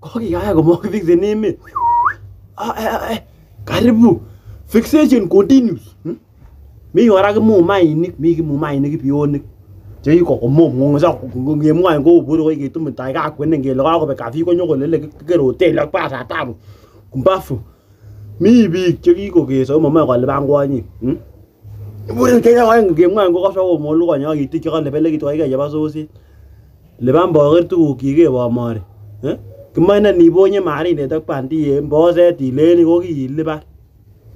Kokikaya komakifixen emet. Ah, eh, eh, eh. Karibu. Fixation continues. Hmm? Mi kora kimumainik, mi kimumainik kipionik. Chekikokomum ng'ung'unyso ngemwoe kobur koi kitumutai kakwenin kele kakobek kafi konyo kolele kiker hotel ak basa tabu. Kumbafu. Mi biik chekikokeso momoe kolipan kwonyik. Iburen hmm? Kenya oeng kemwoe ko komolu konyo kitik chekolebelekit koikei chebo sosit. Lipan boker tugukyik kebomori. Eh? Hmm? Kimoe ine nibonye marindet ak bandie mboset ileni ko kiilipan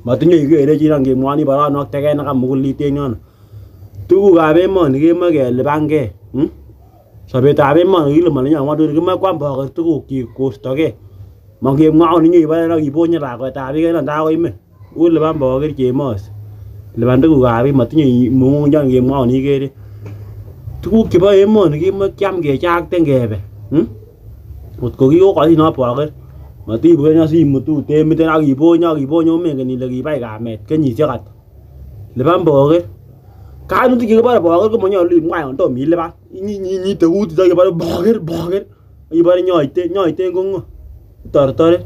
matinye ikere chito ngemwoni baronok teket nekamukulit en yono tugukab emoni kemoe kelipankee hmm? sobetab emoni kiliponi nyang'watuni kimoe kwam boker tugukyik kostokee mangemwaun inye ibore akibonye lakwetab biik en takoimen uliban boker chemos. Liban tugukab biik matinye mung'unyon ngemwaun ikere tuguk chebo emoni kemoe kiam kechakten kebe hmm? một có kêu có thì nó bỏ cái mà tí bữa nhá xì một tu tê mới tên ác gì bô nhá gì bô nhôm mình, cái này là gì bay cả mệt, cái gì chứ gạt là bạn bỏ cái. Cái nó tự kia bạn bỏ cái cái mà nhá lùi ngoài còn tôm mì là bạn nhí nhí nhí tê út ra cái bạn bỏ cái bỏ cái cái bạn nhảy tê nhảy tê cũng tờ tờ đấy.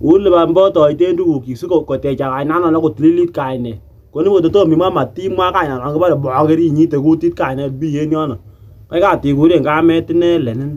Út là bạn bỏ tỏi tê đủ kỹ sư có có chả ai nán nó có lít cái này. Còn nếu mà tôm mì mà mà cái nào, nó cái bỏ cái gì nhí tê út cái này, bị hết nhau nó cái cái tí cũng để cái mệt, thế này lên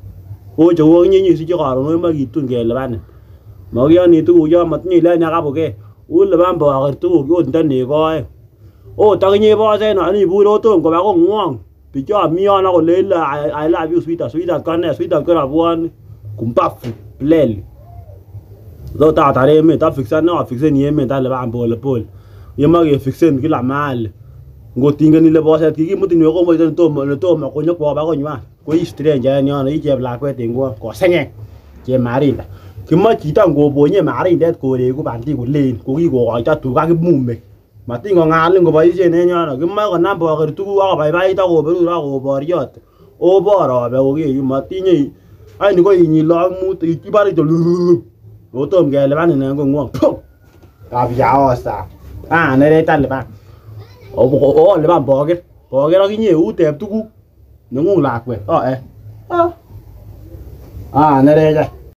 irune ing'worike ing'worike iwai ulipan boker tugukyik kitesetai kefikseni emet kemoe kefikseni kebendi tai kemokorenengei kimoe nekikosich tibik tu tuga tibik matin koik hasara tibik o cheu akinye nyisiche karon kemoe kitun kelipanin mokiyoni tuguchon matinye ilen ai ulipan boker tuguk ot ndo nego oeng ot akinye boset non là kotom koba kong'wong bichon mi yon akolele I love you sweetheart ta ko ne sweetheart ko robwonik kumbafu pleli tot atar emet afiksen afikseni emet alipan pole pole yemoe kefiksen kila là mal ingen ile boset kikimutin iwe komosto netomo netomo konyo kwo ba konywan ko ii stranger en yono ii cheplakwet en kwong koseng'eng chemarinda kimoe chito ngobonye marindet koregu bandii kolein kokikokoito tuga kimume. Matin kong'alin koboisien en yono kimoe konam boker tuguk akobaibait akoberur akoboriote obor obe kokeyu matinye aini ko inyil ak mut ibore kityo kotom kelipanin en kongwong kapyaosa aneret ah, alipan olipan boker boker akinye utep tuguk neng'ung lakwet oe anerech any